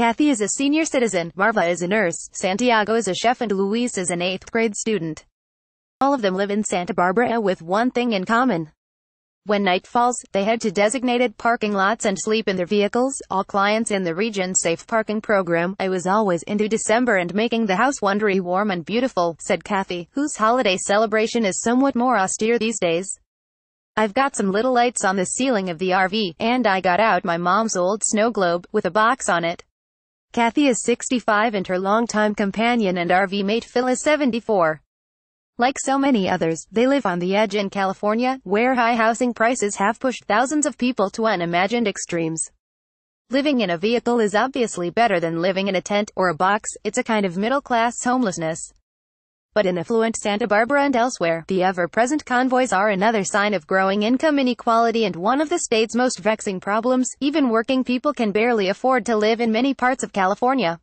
Kathy is a senior citizen, Marva is a nurse, Santiago is a chef and Luis is an 8th grade student. All of them live in Santa Barbara with one thing in common. When night falls, they head to designated parking lots and sleep in their vehicles. All clients in the region's safe parking program. I was always into December and making the house wondery warm and beautiful, said Kathy, whose holiday celebration is somewhat more austere these days. I've got some little lights on the ceiling of the RV, and I got out my mom's old snow globe, with a box on it. Kathy is 65 and her longtime companion and RV mate Phil is 74. Like so many others, they live on the edge in California, where high housing prices have pushed thousands of people to unimagined extremes. Living in a vehicle is obviously better than living in a tent or a box, it's a kind of middle-class homelessness. But in affluent Santa Barbara and elsewhere, the ever-present convoys are another sign of growing income inequality and one of the state's most vexing problems. Even working people can barely afford to live in many parts of California.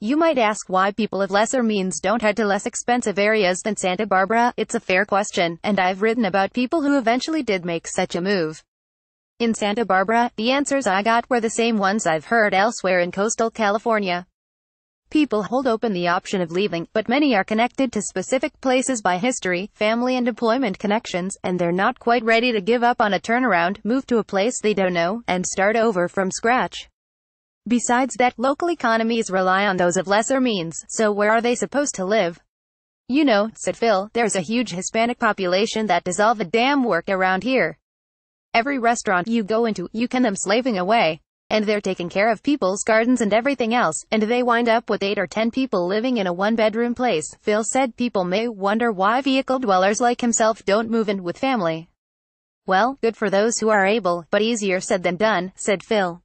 You might ask why people of lesser means don't head to less expensive areas than Santa Barbara. It's a fair question, and I've written about people who eventually did make such a move. In Santa Barbara, the answers I got were the same ones I've heard elsewhere in coastal California. People hold open the option of leaving, but many are connected to specific places by history, family and employment connections, and they're not quite ready to give up on a turnaround, move to a place they don't know, and start over from scratch. Besides that, local economies rely on those of lesser means, so where are they supposed to live? You know, said Phil, there's a huge Hispanic population that does all the damn work around here. Every restaurant you go into, you can them slaving away and they're taking care of people's gardens and everything else, and they wind up with 8 or 10 people living in a one-bedroom place. Phil said people may wonder why vehicle dwellers like himself don't move in with family. Well, good for those who are able, but easier said than done, said Phil.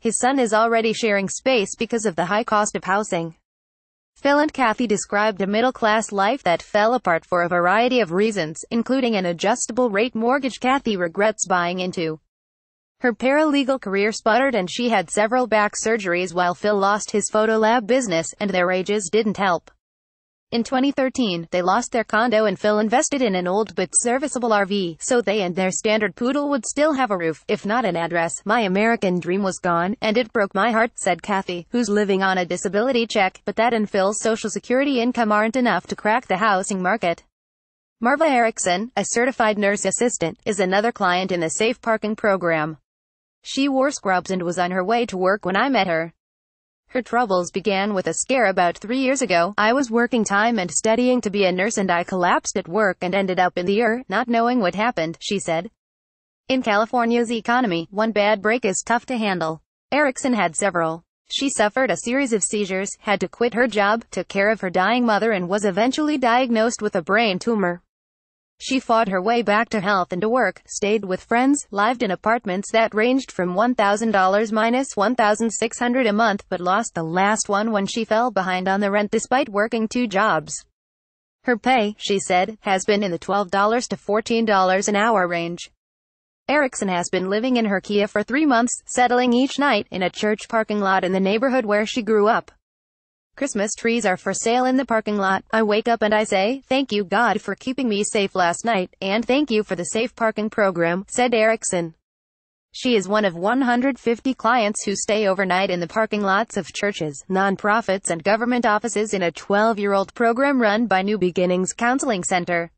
His son is already sharing space because of the high cost of housing. Phil and Kathy described a middle-class life that fell apart for a variety of reasons, including an adjustable-rate mortgage Kathy regrets buying into. Her paralegal career sputtered and she had several back surgeries while Phil lost his photo lab business, and their ages didn't help. In 2013, they lost their condo and Phil invested in an old but serviceable RV, so they and their standard poodle would still have a roof, if not an address. My American dream was gone, and it broke my heart, said Kathy, who's living on a disability check, but that and Phil's social security income aren't enough to crack the housing market. Marva Erickson, a certified nurse assistant, is another client in the safe parking program. She wore scrubs and was on her way to work when I met her. Her troubles began with a scare about three years ago. I was working time and studying to be a nurse and I collapsed at work and ended up in the ER, not knowing what happened, she said. In California's economy, one bad break is tough to handle. Erickson had several. She suffered a series of seizures, had to quit her job, took care of her dying mother and was eventually diagnosed with a brain tumor. She fought her way back to health and to work, stayed with friends, lived in apartments that ranged from $1,000 minus $1,600 a month but lost the last one when she fell behind on the rent despite working two jobs. Her pay, she said, has been in the $12 to $14 an hour range. Erickson has been living in her Kia for three months, settling each night in a church parking lot in the neighborhood where she grew up. Christmas trees are for sale in the parking lot. I wake up and I say, thank you God for keeping me safe last night, and thank you for the safe parking program, said Erickson. She is one of 150 clients who stay overnight in the parking lots of churches, nonprofits and government offices in a 12-year-old program run by New Beginnings Counseling Center.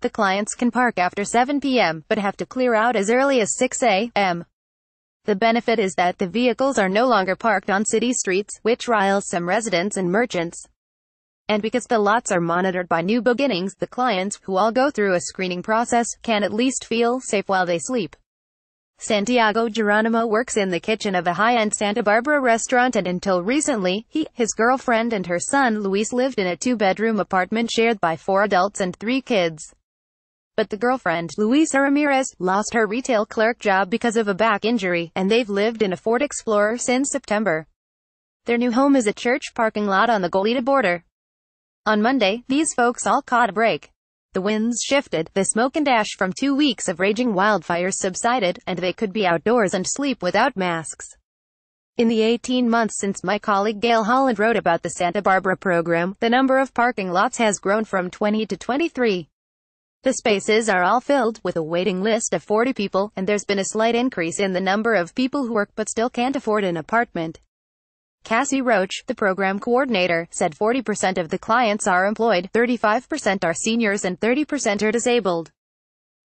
The clients can park after 7 p.m., but have to clear out as early as 6 a.m. The benefit is that the vehicles are no longer parked on city streets, which riles some residents and merchants. And because the lots are monitored by New Beginnings, the clients, who all go through a screening process, can at least feel safe while they sleep. Santiago Geronimo works in the kitchen of a high-end Santa Barbara restaurant and until recently, he, his girlfriend and her son Luis lived in a two-bedroom apartment shared by four adults and three kids. But the girlfriend, Luisa Ramirez, lost her retail clerk job because of a back injury, and they've lived in a Ford Explorer since September. Their new home is a church parking lot on the Goleta border. On Monday, these folks all caught a break. The winds shifted, the smoke and ash from two weeks of raging wildfires subsided, and they could be outdoors and sleep without masks. In the 18 months since my colleague Gale Holland wrote about the Santa Barbara program, the number of parking lots has grown from 20 to 23. The spaces are all filled, with a waiting list of 40 people, and there's been a slight increase in the number of people who work but still can't afford an apartment. Cassie Roach, the program coordinator, said 40% of the clients are employed, 35% are seniors and 30% are disabled.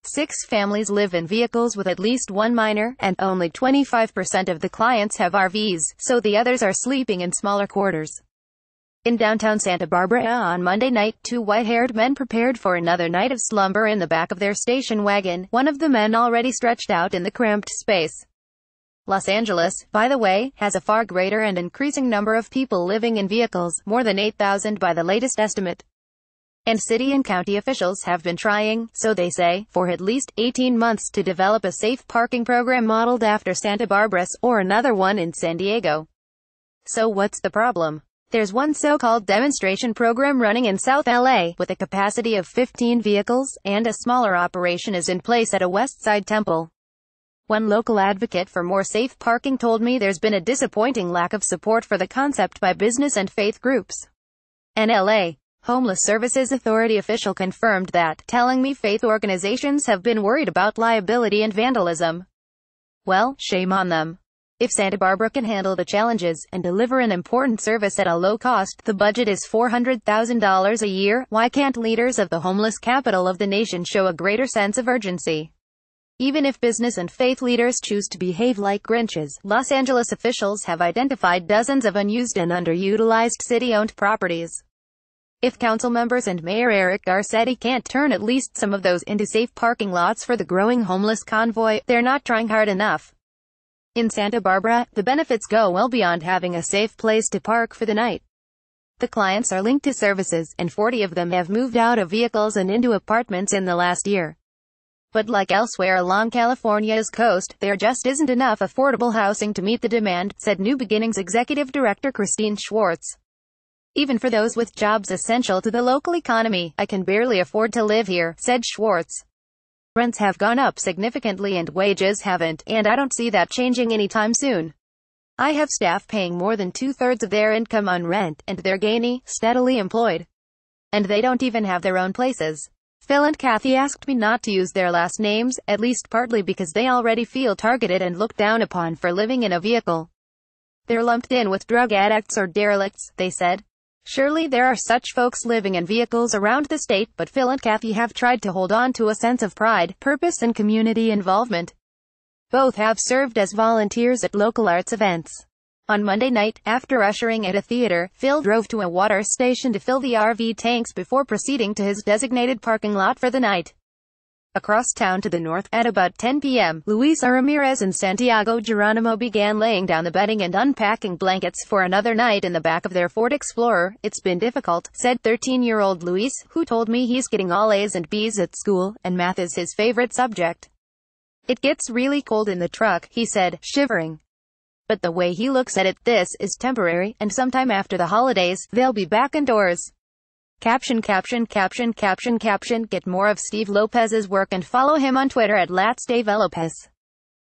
Six families live in vehicles with at least one minor, and only 25% of the clients have RVs, so the others are sleeping in smaller quarters. In downtown Santa Barbara on Monday night, two white-haired men prepared for another night of slumber in the back of their station wagon, one of the men already stretched out in the cramped space. Los Angeles, by the way, has a far greater and increasing number of people living in vehicles, more than 8,000 by the latest estimate. And city and county officials have been trying, so they say, for at least 18 months to develop a safe parking program modeled after Santa Barbara's, or another one in San Diego. So what's the problem? There's one so-called demonstration program running in South LA, with a capacity of 15 vehicles, and a smaller operation is in place at a West Side temple. One local advocate for more safe parking told me there's been a disappointing lack of support for the concept by business and faith groups. NLA Homeless Services Authority official confirmed that, telling me faith organizations have been worried about liability and vandalism. Well, shame on them. If Santa Barbara can handle the challenges and deliver an important service at a low cost, the budget is $400,000 a year, why can't leaders of the homeless capital of the nation show a greater sense of urgency? Even if business and faith leaders choose to behave like Grinches, Los Angeles officials have identified dozens of unused and underutilized city-owned properties. If council members and Mayor Eric Garcetti can't turn at least some of those into safe parking lots for the growing homeless convoy, they're not trying hard enough. In Santa Barbara, the benefits go well beyond having a safe place to park for the night. The clients are linked to services, and 40 of them have moved out of vehicles and into apartments in the last year. But like elsewhere along California's coast, there just isn't enough affordable housing to meet the demand, said New Beginnings Executive Director Kristine Schwartz. Even for those with jobs essential to the local economy, I can barely afford to live here, said Schwartz. Rents have gone up significantly and wages haven't, and I don't see that changing anytime soon. I have staff paying more than two-thirds of their income on rent, and they're gainy, steadily employed. And they don't even have their own places. Phil and Kathy asked me not to use their last names, at least partly because they already feel targeted and looked down upon for living in a vehicle. They're lumped in with drug addicts or derelicts, they said. Surely there are such folks living in vehicles around the state, but Phil and Kathy have tried to hold on to a sense of pride, purpose and community involvement. Both have served as volunteers at local arts events. On Monday night, after ushering at a theater, Phil drove to a water station to fill the RV tanks before proceeding to his designated parking lot for the night. Across town to the north, at about 10 p.m., Luisa Ramirez and Santiago Geronimo began laying down the bedding and unpacking blankets for another night in the back of their Ford Explorer. It's been difficult, said 13-year-old Luis, who told me he's getting all A's and B's at school, and math is his favorite subject. It gets really cold in the truck, he said, shivering. But the way he looks at it, this is temporary, and sometime after the holidays, they'll be back indoors. Caption caption caption caption caption Get more of Steve Lopez's work and follow him on Twitter at LATstevelopez.